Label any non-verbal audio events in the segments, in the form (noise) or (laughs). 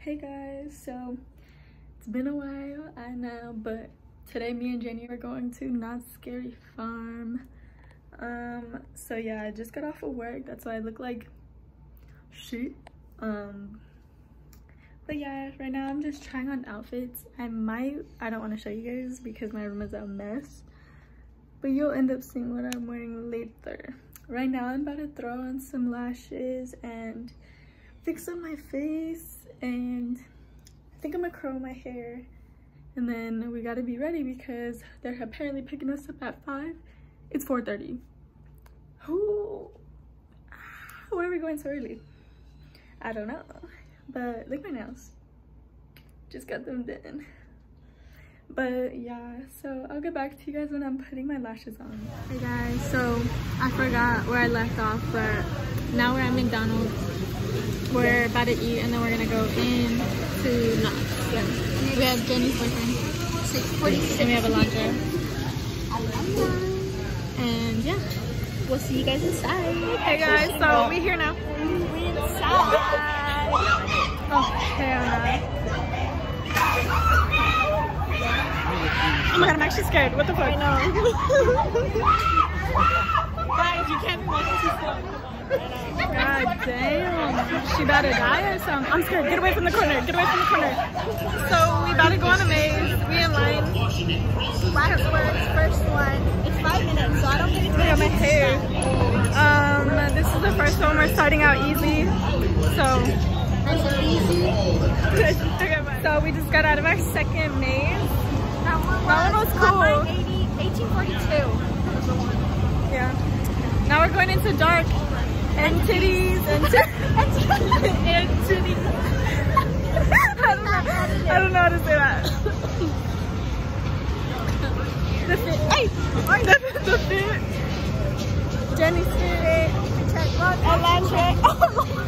Hey guys, so it's been a while, I know, but today me and Jenny are going to Knott's Scary Farm. Um, so yeah, I just got off of work, that's why I look like shit. Um, but yeah, right now I'm just trying on outfits. I might, I don't want to show you guys because my room is a mess. But you'll end up seeing what I'm wearing later. Right now I'm about to throw on some lashes and fix up my face and I think I'm gonna curl my hair. And then we gotta be ready because they're apparently picking us up at 5. It's 4.30. Who, ah, why are we going so early? I don't know. But look my nails. Just got them done. But yeah, so I'll get back to you guys when I'm putting my lashes on. Hey guys, so I forgot where I left off, but now we're at McDonald's. We're about to eat and then we're gonna go in to Knott's. Yeah. We have Jenny's boyfriend. And we have Alondra. And yeah, we'll see you guys inside. Hey guys, so we're here now. My god, I'm actually scared. What the fuck? I know. (laughs) Guys, you can't be watching too slow. God damn. She about to die or something. I'm scared. Get away from the corner. Get away from the corner. So we about to go on a maze. We in line. Waxworks, first one. It's five minutes, so I don't think it's Look at my hair. Um, this is the first one. We're starting out easy. So (laughs) so we just got out of our second maze. That one, was cool. 80, 1842. Yeah. Now we're going into dark and titties and, and titties. I don't, know, I don't know how to say that. the fit. Hey! The, the fit. Jenny's fit. Alondra. Oh,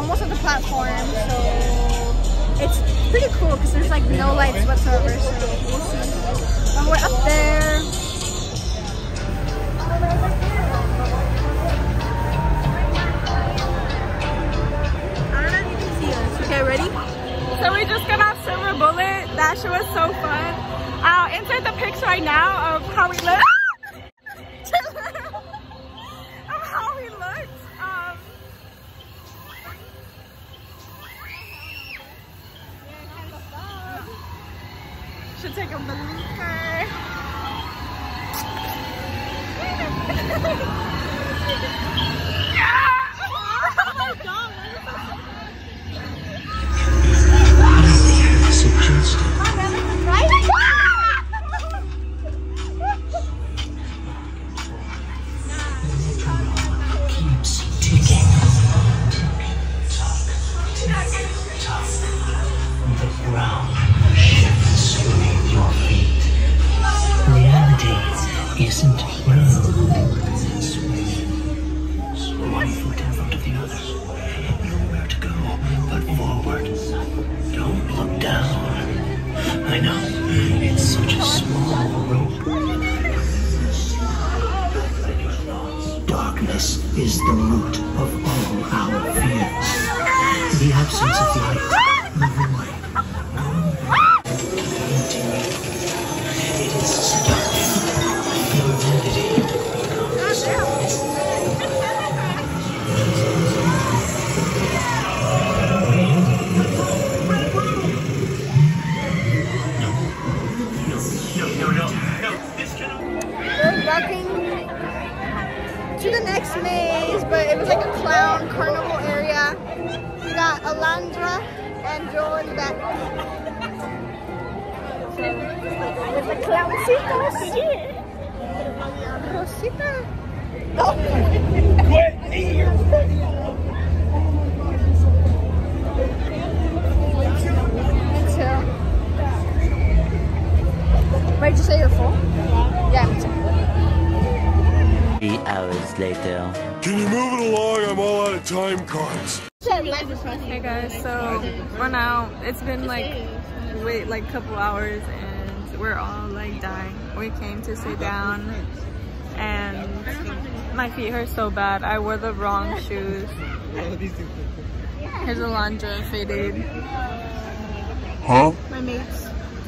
almost at the platform, so it's pretty cool because there's like no lights whatsoever. So we'll see. And we're up there. Okay, ready? So we just got off Silver Bullet. That shit was so fun. I'll insert the pics right now of how we look. Ha ha ha! I know it's such a small rope. Darkness is the root of all our fears. The absence of light, and Joel in the a clowncitos. Rosita. Me too. Wait, you say Three hours later. Can you move it along? I'm all out of time cards. Hey guys, so we're now, it's been like, wait, like couple hours and we're all like dying. We came to sit down and my feet hurt so bad. I wore the wrong shoes. Here's Alondra faded. Huh? My mates. (laughs)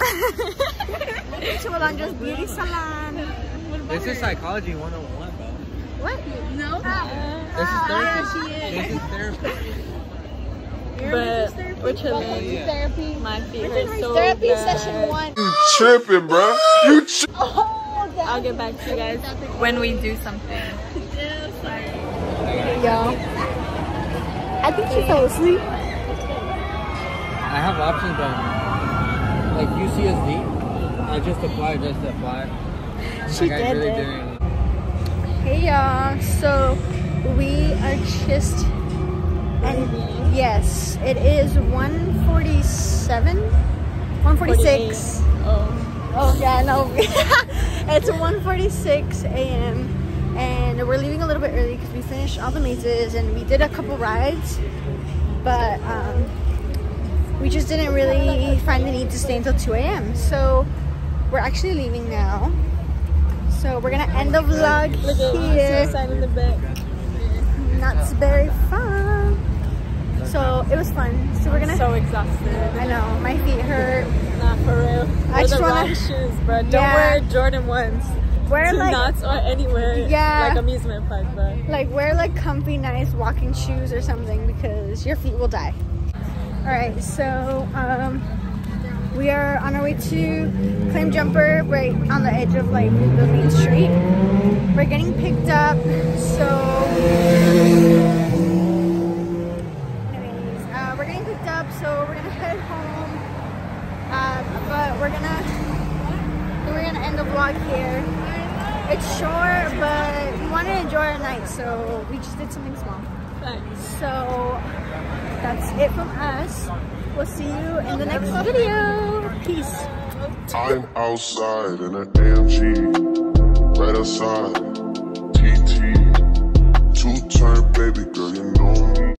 to Alondra's beauty salon. This is psychology 101, bro. What? No. This is ah, therapy. This is therapy. But we're chilling. Therapy. My feet hurt so Therapy bad. session one. You tripping, bro? You oh, tri- I'll get back to you guys when we do something. Y'all. I think she fell asleep. I have options, but like UCSD, I just applied just to apply. She like, I did really it. didn't. Hey y'all, so we are just, and yes, it is 147, 146. Oh. Oh yeah, no, (laughs) it's 146 a.m. and we're leaving a little bit early because we finished all the mazes and we did a couple rides, but um, we just didn't really find the need to stay until 2 a.m. So we're actually leaving now. So we're gonna end the vlog here. in the back. That's very fun. So it was fun. So we're gonna. so exhausted. I know my feet hurt. Not for real. I Wear just the wanna- shoes, bro. Don't Yeah. wear Jordan ones. Wear like nuts or anywhere. Yeah. Like amusement park, bro. like wear like comfy, nice walking shoes or something because your feet will die. All right, so um, we are on our way to Claim Jumper, right on the edge of like the main street. We're getting picked up, so. Uh, we're getting picked up, so we're gonna (laughs) head home. Uh, but we're gonna we're gonna end the vlog here. It's short, but we want to enjoy our night, so we just did something small. So that's it from us. We'll see you in the next video. Peace. I'm outside in an AMG, right outside, TT, two turn baby girl, you know me.